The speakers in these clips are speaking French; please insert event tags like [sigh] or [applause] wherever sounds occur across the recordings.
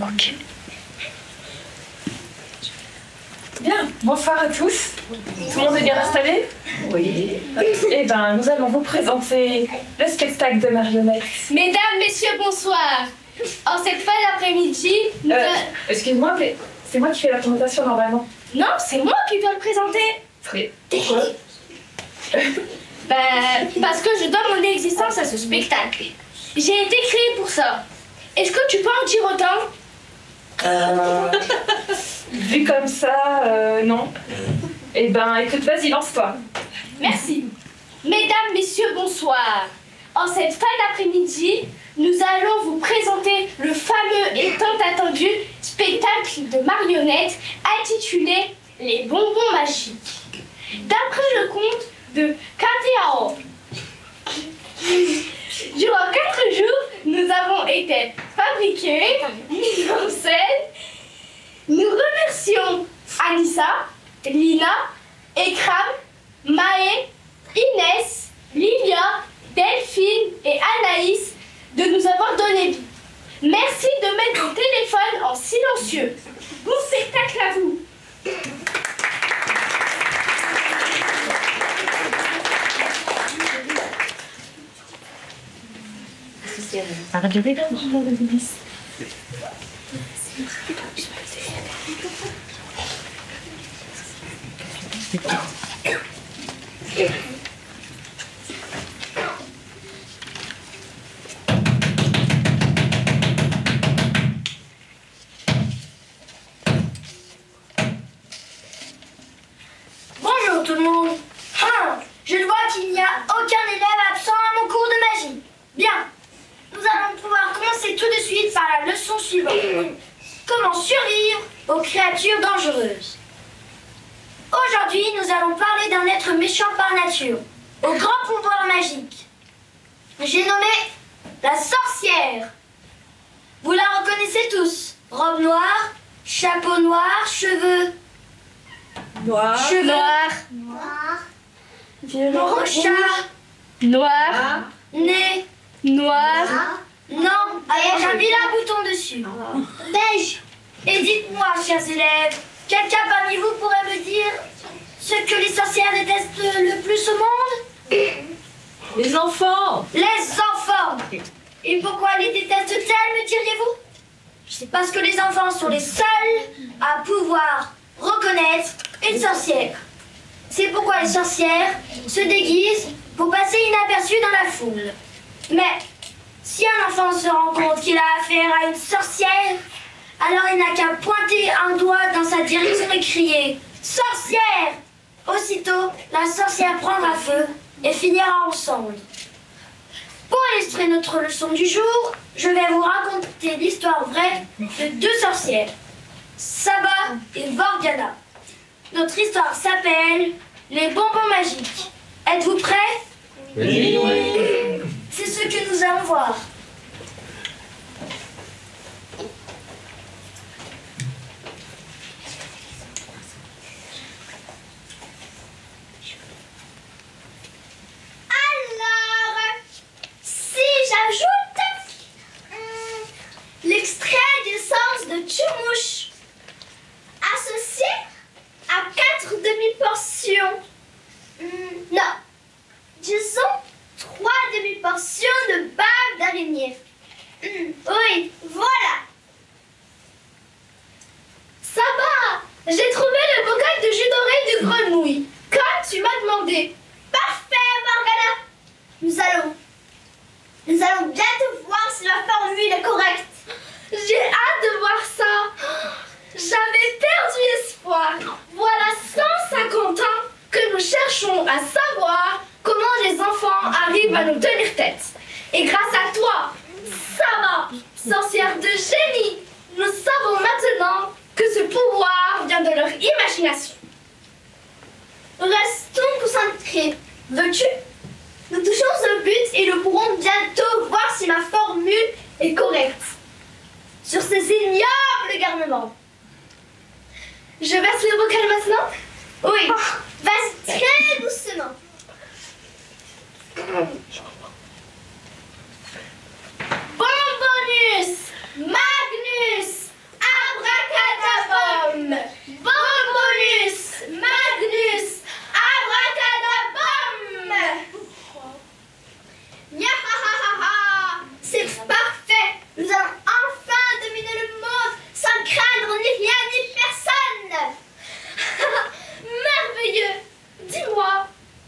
Ok. Bien, bonsoir à tous. Tout le monde est bien installé Oui. Eh ben, nous allons vous présenter le spectacle de marionnettes. Mesdames, messieurs, bonsoir. En cette fin d'après-midi, nous Euh, a- Excuse-moi, mais c'est moi qui fais la présentation normalement. Non, c'est moi qui dois le présenter. Très. Pourquoi Ben, parce que je donne mon existence à ce spectacle. J'ai été créée pour ça. Est-ce que tu peux en dire autant Euh, Vu comme ça, euh, non. Eh ben, écoute, vas-y, lance-toi. Merci. Mesdames, messieurs, bonsoir. En cette fin d'après-midi, nous allons vous présenter le fameux et tant attendu spectacle de marionnettes intitulé Les bonbons magiques. D'après le conte de Kateao, [laughs] durant quatre jours, nous avons été fabriqués, mis en scène. Nous remercions Anissa, Lina, Ekram, Maë, Inès, Lilia, Delphine et Anaïs de nous avoir donné vie. Merci de mettre vos téléphones en silencieux. Bon spectacle à vous. Bonjour Comment survivre aux créatures dangereuses. Aujourd'hui, nous allons parler d'un être méchant par nature, au grand pouvoir magique. J'ai nommé la sorcière. Vous la reconnaissez tous. Robe noire, chapeau noir, cheveux noir, Cheveux Noir, Gros chat, noir, nez, noir, non, avec un vilain bouton dessus. Beige. Et dites-moi, chers élèves, quelqu'un parmi vous pourrait me dire ce que les sorcières détestent le plus au monde? Les enfants. Les enfants. Et pourquoi les détestent-elles, me diriez-vous? C'est parce que les enfants sont les seuls à pouvoir reconnaître une sorcière. C'est pourquoi les sorcières se déguisent pour passer inaperçues dans la foule. Mais si un enfant se rend compte qu'il a affaire à une sorcière, alors il n'a qu'à pointer un doigt dans sa direction et crier Sorcière Aussitôt, la sorcière prendra feu et finira ensemble. Pour illustrer notre leçon du jour, je vais vous raconter l'histoire vraie de deux sorcières, Saba et Vorgana. Notre histoire s'appelle Les bonbons magiques. Êtes-vous prêts? Ce que nous allons voir. Alors, si j'ajoute hum, l'extrait d'essence de Tchumouche associé à quatre demi-portions, hum, non, disons trois demi-portions de bave d'araignée. Hum, oui, voilà. Ça va J'ai trouvé le bocal de jus doré de grenouille, comme tu m'as demandé. Parfait, Morgana Nous allons... Nous allons bientôt voir si ma formule est correcte. J'ai hâte de voir ça. J'avais perdu espoir. Voilà 150 ans que nous à savoir comment les enfants arrivent à nous tenir tête. Et grâce à toi, Sama, sorcière de génie, nous savons maintenant que ce pouvoir vient de leur imagination. Restons concentrés. Veux-tu? Nous touchons au but et nous pourrons bientôt voir si ma formule est correcte. Sur ces ignobles garnements. Je verse le bocal maintenant Oui. Vas-y très doucement. Bonbonus Magnus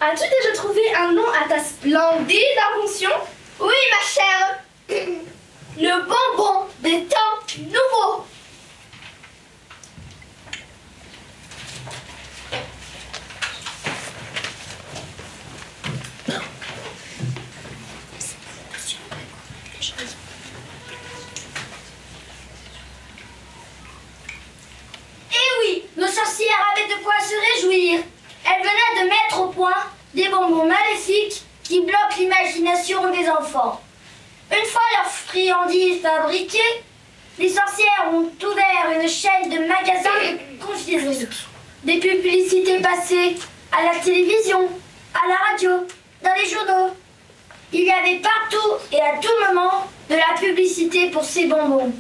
As-tu déjà trouvé un nom à ta splendide invention? Oui, ma chère. [clears throat] Le bonbon des temps nouveaux. Des bonbons maléfiques qui bloquent l'imagination des enfants. Une fois leurs friandises fabriquées, les sorcières ont ouvert une chaîne de magasins de. Des publicités passées à la télévision, à la radio, dans les journaux. Il y avait partout et à tout moment de la publicité pour ces bonbons.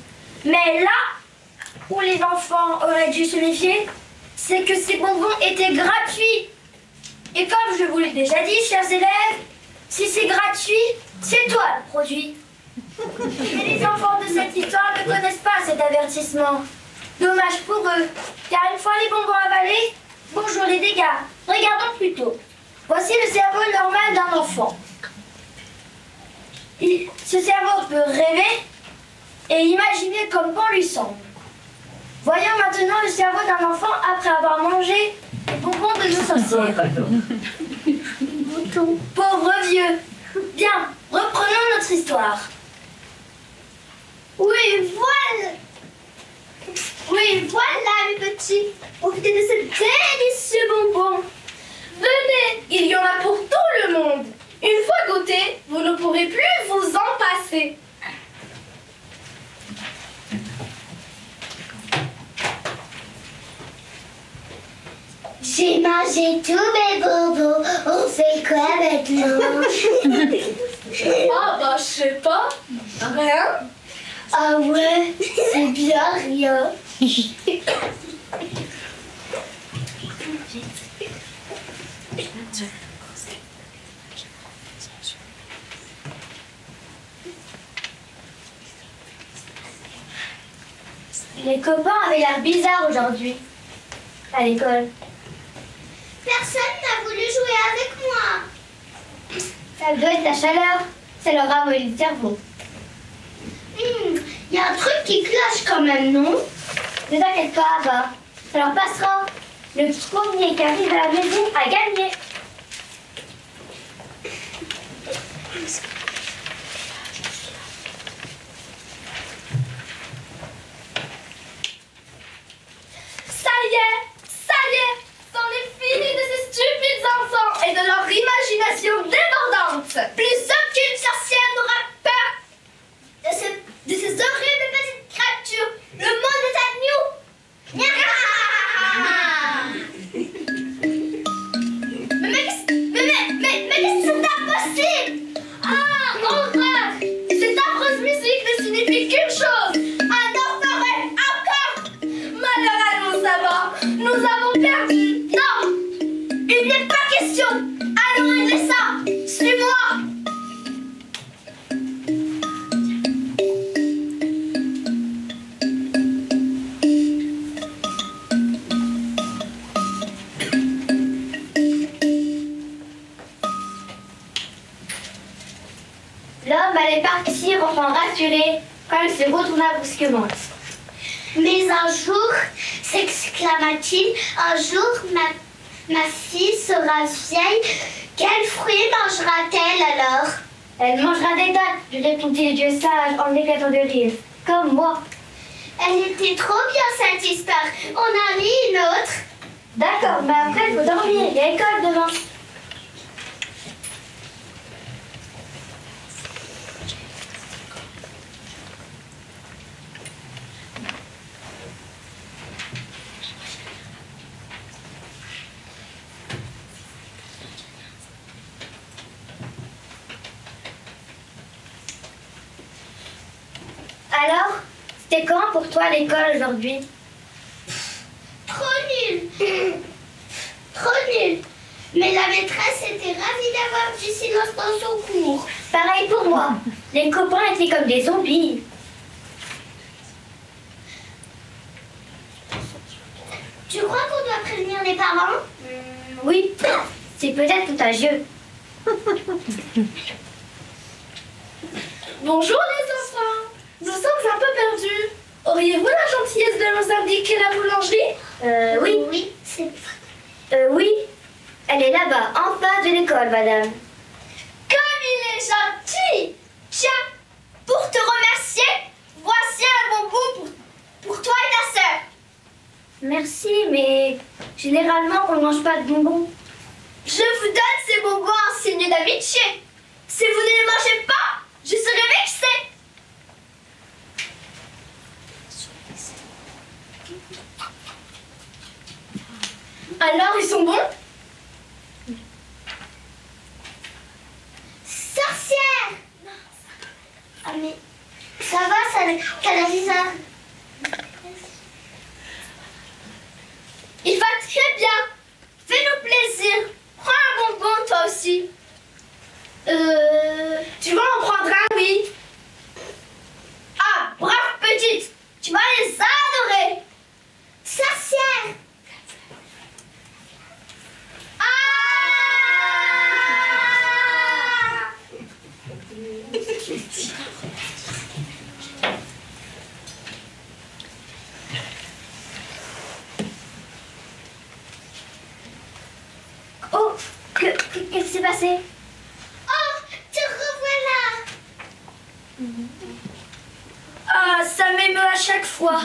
Mais là où les enfants auraient dû se méfier, c'est que ces bonbons étaient gratuits. Et comme je vous l'ai déjà dit, chers élèves, si c'est gratuit, c'est toi le produit. Mais les enfants de cette histoire ne connaissent pas cet avertissement. Dommage pour eux, car une fois les bonbons avalés, bonjour les dégâts. Regardons plutôt. Voici le cerveau normal d'un enfant. Ce cerveau peut rêver et imaginer comme bon lui semble. Voyons maintenant le cerveau d'un enfant après avoir mangé bonbons de nos sorcières. Pauvre vieux. Bien, reprenons notre histoire. Oui, voilà. Oui, voilà, mes petits. Profitez de ce délicieux bonbon. Venez, il y en a pour tout le monde. Une fois goûté, vous ne pourrez plus vous en passer. J'ai mangé tous mes bonbons. On fait quoi maintenant? [laughs] [laughs] Ah bah je sais pas. Rien. Ah ouais, c'est bien rien. Les copains avaient l'air bizarres aujourd'hui à l'école. Personne n'a voulu jouer avec moi. Ça doit être la chaleur. Ça leur a volé le cerveau. Il y a un truc qui cloche quand même, non? Ne t'inquiète pas, Ava. Ça leur passera. Le premier qui arrive à la maison a gagné. Se retourna brusquement. Mais un jour, s'exclama-t-il, un jour ma, ma fille sera vieille. Quels fruits mangera-t-elle alors? Elle mangera des dattes, lui répondit le dieu sage en éclatant de rire. Comme moi. Elle était trop bien cette histoire. On en lit une autre. D'accord, mais après il faut dormir, il y a école demain. Alors, c'était quand pour toi l'école aujourd'hui Trop nul. Trop nul. Mais la maîtresse était ravie d'avoir du silence dans son cours. Pareil pour moi. Les copains étaient comme des zombies. Tu crois qu'on doit prévenir les parents Oui, c'est peut-être contagieux. [laughs] Bonjour les enfants. Nous sommes un peu perdus. Auriez-vous la gentillesse de nous indiquer la boulangerie? Euh, oui. Oui, c'est... Euh, oui. Elle est là-bas, en face de l'école, madame. Comme il est gentil Tiens, pour te remercier, voici un bonbon pour, pour toi et ta sœur. Merci, mais généralement, on ne mange pas de bonbons. Je vous donne ces bonbons en signe d'amitié. Si vous ne les mangez pas, je serai vexée. Alors, ils sont bons? Sorcière Ah, mais ça va, ça Canalisa Il va très bien. Fais-nous plaisir. Prends un bonbon, toi aussi. Euh, tu vas en prendre un, oui. Ah, brave petite. Tu vas les adorer. Sorcière Ah Oh, que- que- qu'est-ce qui s'est passé Oh, te revoilà Ah, ça m'émeut à chaque fois.